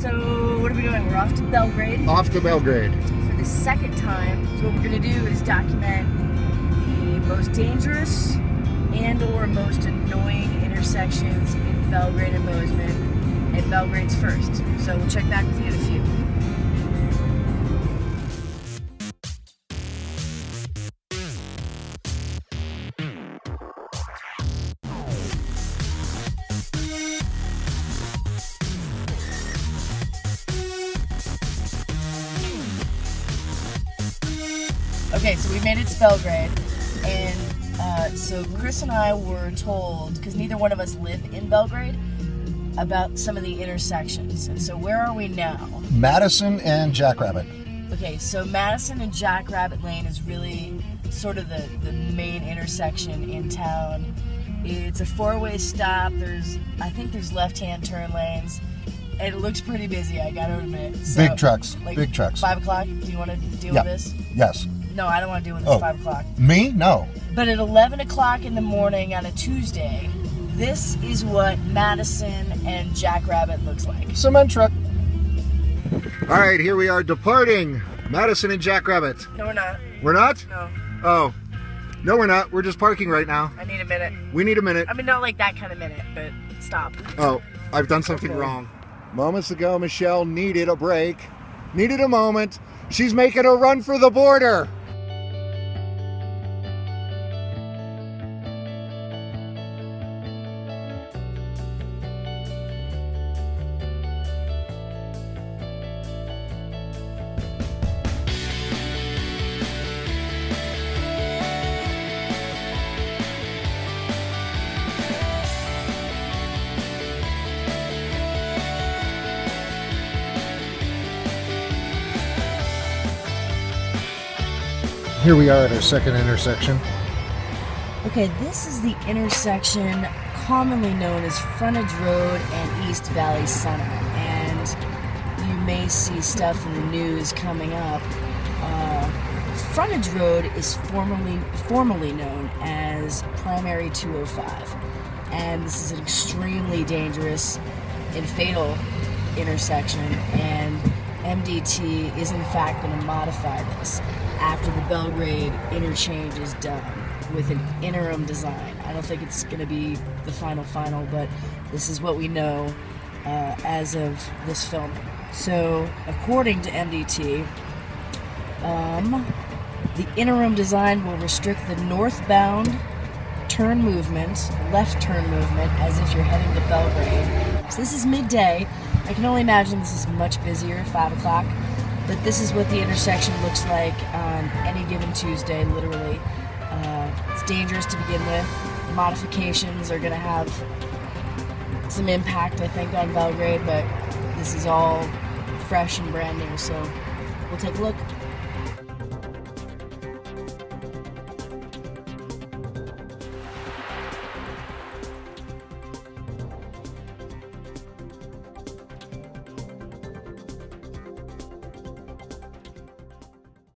So what are we doing? We're off to Belgrade Off to Belgrade. for the second time. So what we're gonna do is document the most dangerous and or most annoying intersections in Belgrade and Bozeman, and Belgrade's first. So we'll check back with you in a few. Okay, so we made it to Belgrade, and uh, so Chris and I were told because neither one of us live in Belgrade about some of the intersections. And so where are we now? Madison and Jackrabbit. Okay, so Madison and Jackrabbit Lane is really sort of the, the main intersection in town. It's a four-way stop. There's I think there's left-hand turn lanes. And it looks pretty busy, I gotta admit. So, Big trucks, Like big trucks. Five o'clock. Do you want to deal Yeah. with this? Yes. No, I don't want to deal with this. Oh. Five o'clock. Me? No. But at 11 o'clock in the morning on a Tuesday, this is what Madison and Jackrabbit looks like. Cement truck. All right, here we are departing Madison and Jackrabbit. No, we're not. We're not? No, Oh. No, we're not. We're just parking right now. I need a minute. We need a minute. I mean, not like that kind of minute, but stop. Oh, I've done something Okay. wrong. Moments ago, Michelle needed a break, needed a moment. She's making a run for the border. Here we are at our second intersection. Okay, this is the intersection commonly known as Frontage Road and East Valley Center. And you may see stuff in the news coming up. Uh, Frontage Road is formerly formally known as Primary 205. And this is an extremely dangerous and fatal intersection. And MDT is in fact going to modify this after the Belgrade interchange is done with an interim design. I don't think it's going to be the final final, but this is what we know uh, as of this film. So, according to MDT, um, the interim design will restrict the northbound turn movement, left turn movement, as if you're heading to Belgrade. So this is midday. I can only imagine this is much busier, at 5 o'clock. But this is what the intersection looks like on any given Tuesday, literally. Uh, it's dangerous to begin with. Modifications are going to have some impact, I think, on Belgrade, but this is all fresh and brand new, so we'll take a look.